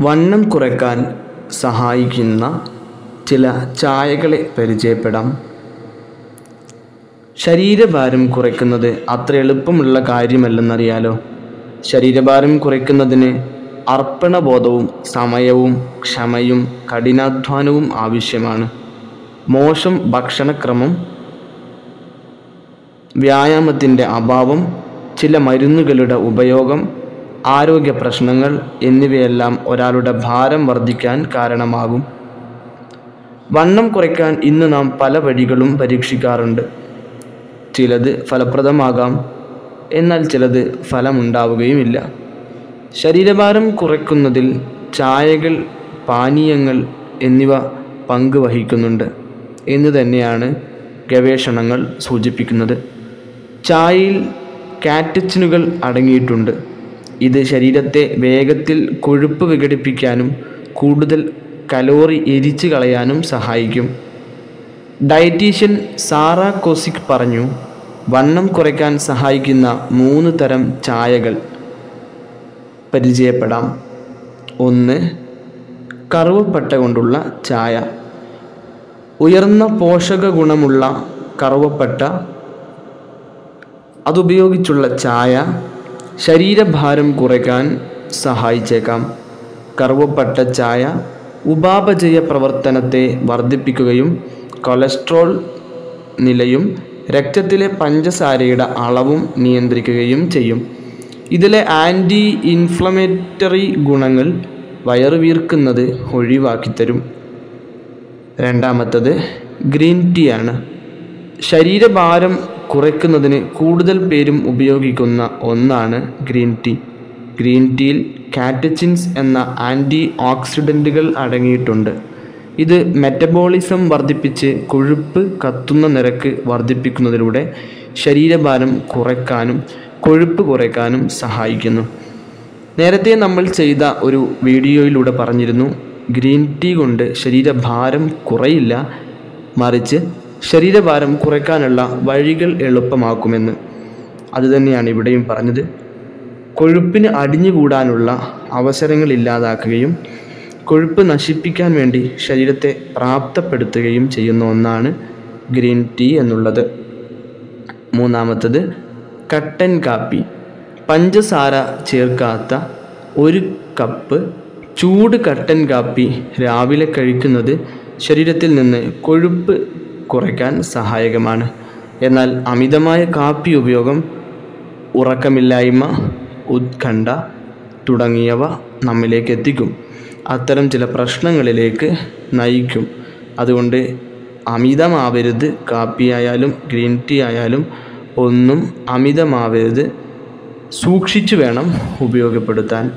വണ്ണം കുറയ്ക്കാൻ സഹായിക്കുന്ന ചില ചായകളെ പരിചയപ്പെടാം. ശരീരഭാരം കുറയ്ക്കുന്നത് അത്ര എളുപ്പമുള്ള കാര്യമല്ലെന്നറിയാലോ? ശരീരഭാരം കുറയ്ക്കുന്നതിന് അർപ്പണബോധവും സമയവും ക്ഷമയും കഠിനാധ്വാനവും ആവശ്യമാണ്. മോശം ഭക്ഷണക്രമം വ്യായാമത്തിന്റെ അഭാവം ചില മരുന്നുകളുടെ ഉപയോഗം ആരോഗ്യ പ്രശ്നങ്ങൾ എന്നിവയെല്ലാം ഒരാളുടെ ഭാരം വർദ്ധിക്കാൻ കാരണമാകും. വണ്ണം കുറയ്ക്കാൻ ഇന്ന് നാം പല വഴികളും പരീക്ഷിക്കാറുണ്ട്. ചിലത് ഫലപ്രദമാകാം എന്നാൽ ചിലത് ഫലമുണ്ടാവുകയുമില്ല. ശരീരഭാരം കുറയ്ക്കുന്നതിൽ ചായകൾ പാനീയങ്ങൾ എന്നിവ പങ്ക് വഹിക്കുന്നുണ്ട് എന്ന് തന്നെയാണ് ഗവേഷണങ്ങൾ സൂചിപ്പിക്കുന്നത്. ചായയിൽ കാറ്റച്ചിനുകൾ അടങ്ങിയിട്ടുണ്ട്. ഇത് ശരീരത്തെ വേഗത്തിൽ കൊഴുപ്പ് വിഘടിപ്പിക്കാനും കൂടുതൽ കലോറി എരിച്ചു കളയാനും സഹായിക്കും. ഡയറ്റീഷ്യൻ സാറ കോസിക് പറഞ്ഞു വണ്ണം കുറയ്ക്കാൻ സഹായിക്കുന്ന മൂന്ന് തരം ചായകൾ പരിചയപ്പെടാം. ഒന്ന് കറുവപ്പട്ട കൊണ്ടുള്ള ചായ. ഉയർന്ന പോഷക ഗുണമുള്ള കറുവപ്പട്ട. അതുപയോഗിച്ചുള്ള ചായ. ശരീരഭാരം കുറയ്ക്കാൻ സഹായിച്ചേക്കാം. കറുവപ്പട്ട ചായ ഉപാപചയ പ്രവർത്തനത്തെ വർദ്ധിപ്പിക്കുകയും കൊളസ്ട്രോൾ നിലയും രക്തത്തിലെ പഞ്ചസാരയുടെ അളവും നിയന്ത്രിക്കുകയും ചെയ്യും. ഇതിലെ ആന്റി ഇൻഫ്ലമേറ്ററി ഗുണങ്ങൾ വയറുവീർക്കുന്നത് ഒഴിവാക്കിത്തരും. രണ്ടാമത്തത് ഗ്രീൻ ടീ ആണ്. ശരീരഭാരം കുറയ്ക്കുന്നതിന് കൂടുതൽ പേരും ഉപയോഗിക്കുന്ന ഒന്നാണ് ഗ്രീൻ ടീ. ഗ്രീൻ ടീയിൽ കാറ്റച്ചിൻസ് എന്ന ആന്റി ഓക്സിഡന്റുകൾ അടങ്ങിയിട്ടുണ്ട്. ഇത് മെറ്റബോളിസം വർദ്ധിപ്പിച്ച് കൊഴുപ്പ് കത്തുന്ന നിരക്ക് വർദ്ധിപ്പിക്കുന്നതിലൂടെ ശരീരഭാരം കുറയ്ക്കാനും കൊഴുപ്പ് കുറയ്ക്കാനും സഹായിക്കുന്നു. നേരത്തെ നമ്മൾ ചെയ്ത ഒരു വീഡിയോയിലൂടെ പറഞ്ഞിരുന്നു ഗ്രീൻ ടീ കൊണ്ട് ശരീരഭാരം കുറയില്ല മറിച്ച് ശരീരഭാരം കുറയ്ക്കാനുള്ള വഴികൾ എളുപ്പമാക്കുമെന്ന്. അതുതന്നെയാണ് ഇവിടെയും പറഞ്ഞത്. കൊഴുപ്പിന് അടിഞ്ഞുകൂടാനുള്ള അവസരങ്ങൾ ഇല്ലാതാക്കുകയും കൊഴുപ്പ് നശിപ്പിക്കാൻ വേണ്ടി ശരീരത്തെ പ്രാപ്തപ്പെടുത്തുകയും ചെയ്യുന്ന ഒന്നാണ് ഗ്രീൻ ടീ എന്നുള്ളത്. മൂന്നാമത്തത് കട്ടൻ കാപ്പി. പഞ്ചസാര ചേർക്കാത്ത ഒരു കപ്പ് ചൂട് കട്ടൻ കാപ്പി രാവിലെ കഴിക്കുന്നത് ശരീരത്തിൽ നിന്ന് കൊഴുപ്പ് കുറയ്ക്കാൻ സഹായകമാണ്. എന്നാൽ അമിതമായ കാപ്പി ഉപയോഗം ഉറക്കമില്ലായ്മ ഉത്കണ്ഠ തുടങ്ങിയവ നമ്മിലേക്ക് എത്തിക്കും. അത്തരം ചില പ്രശ്നങ്ങളിലേക്ക് നയിക്കും. അതുകൊണ്ട് അമിതമാവരുത് കാപ്പി ആയാലും ഗ്രീൻ ടീ ആയാലും ഒന്നും അമിതമാവരുത്. സൂക്ഷിച്ചു വേണം ഉപയോഗപ്പെടുത്താൻ.